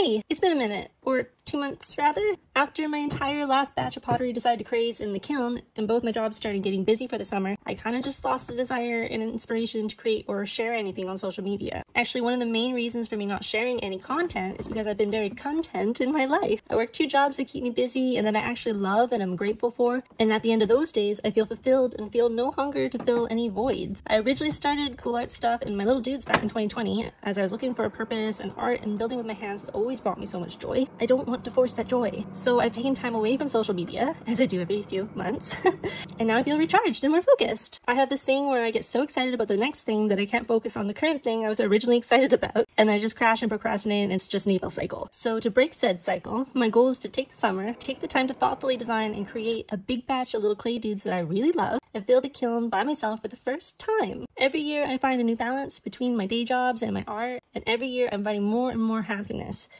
Hey, it's been a minute, or two months rather. After my entire last batch of pottery decided to craze in the kiln, and both my jobs started getting busy for the summer, I kind of just lost the desire and inspiration to create or share anything on social media. Actually, one of the main reasons for me not sharing any content is because I've been very content in my life. I work two jobs that keep me busy and that I actually love and I'm grateful for, and at the end of those days, I feel fulfilled and feel no hunger to fill any voids. I originally started CEWELL Art Stuff in my little dudes back in 2020 as I was looking for a purpose and art and building with my hands always brought me so much joy. I don't want to force that joy. So I've taken time away from social media, as I do every few months, and now I feel recharged and more focused. I have this thing where I get so excited about the next thing that I can't focus on the current thing I was originally excited about, and I just crash and procrastinate and it's just an evil cycle. So to break said cycle, my goal is to take the summer, take the time to thoughtfully design and create a big batch of little clay dudes that I really love, and fill the kiln by myself for the first time. Every year I find a new balance between my day jobs and my art, and every year I'm finding more and more happiness.